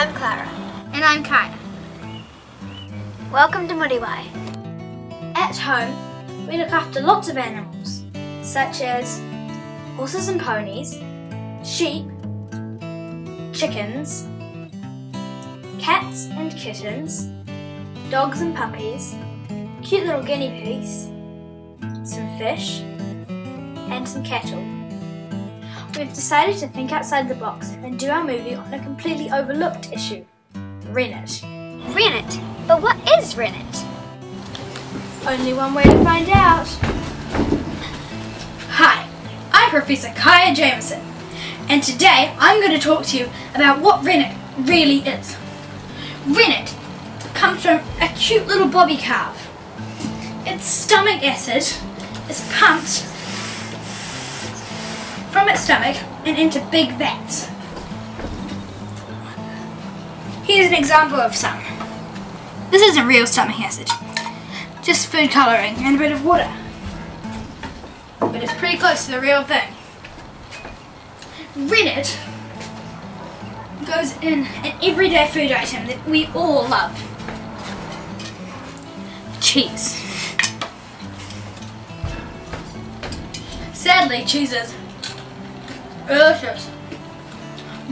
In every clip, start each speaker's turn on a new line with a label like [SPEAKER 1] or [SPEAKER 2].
[SPEAKER 1] I'm Clara. And I'm Kaya. Welcome to Muriwai.
[SPEAKER 2] At home, we look after lots of animals, such as horses and ponies, sheep, chickens, cats and kittens, dogs and puppies, cute little guinea pigs, some fish, and some cattle. We've decided to think outside the box and do our movie on a completely overlooked issue Rennet.
[SPEAKER 1] Rennet. But what is rennet?
[SPEAKER 2] Only one way to find out.
[SPEAKER 3] Hi, I'm Professor Kaya Jameson, and today I'm going to talk to you about what rennet really is. Rennet comes from a cute little bobby calf. Its stomach acid is pumped stomach and into big vats. Here's an example of some. This isn't real stomach acid, just food colouring and a bit of water. But it's pretty close to the real thing. Rennet goes in an everyday food item that we all love. Cheese. Sadly, cheese is delicious.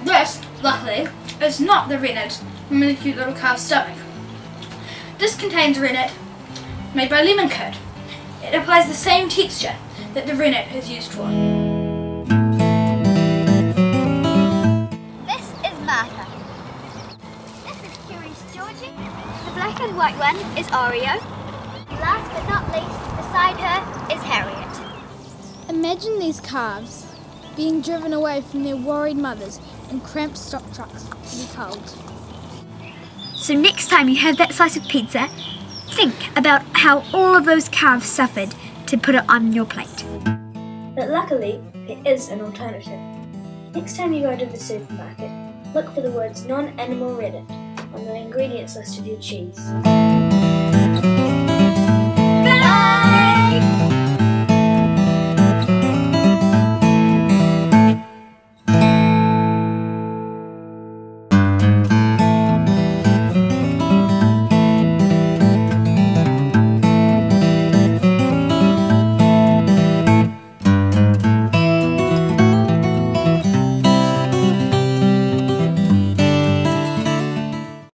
[SPEAKER 3] This, luckily, is not the rennet from the cute little calf's stomach. This contains rennet made by lemon curd. It applies the same texture that the rennet is used for.
[SPEAKER 1] This is Martha. This is Curious Georgie. The black and white one is Oreo. Last but not least, beside her is Harriet.
[SPEAKER 4] Imagine these calves being driven away from their worried mothers in cramped stock trucks to be cold.
[SPEAKER 5] So next time you have that slice of pizza, think about how all of those calves suffered to put it on your plate.
[SPEAKER 2] But luckily, there is an alternative. Next time you go to the supermarket, look for the words non animal rennet on the ingredients list of your cheese.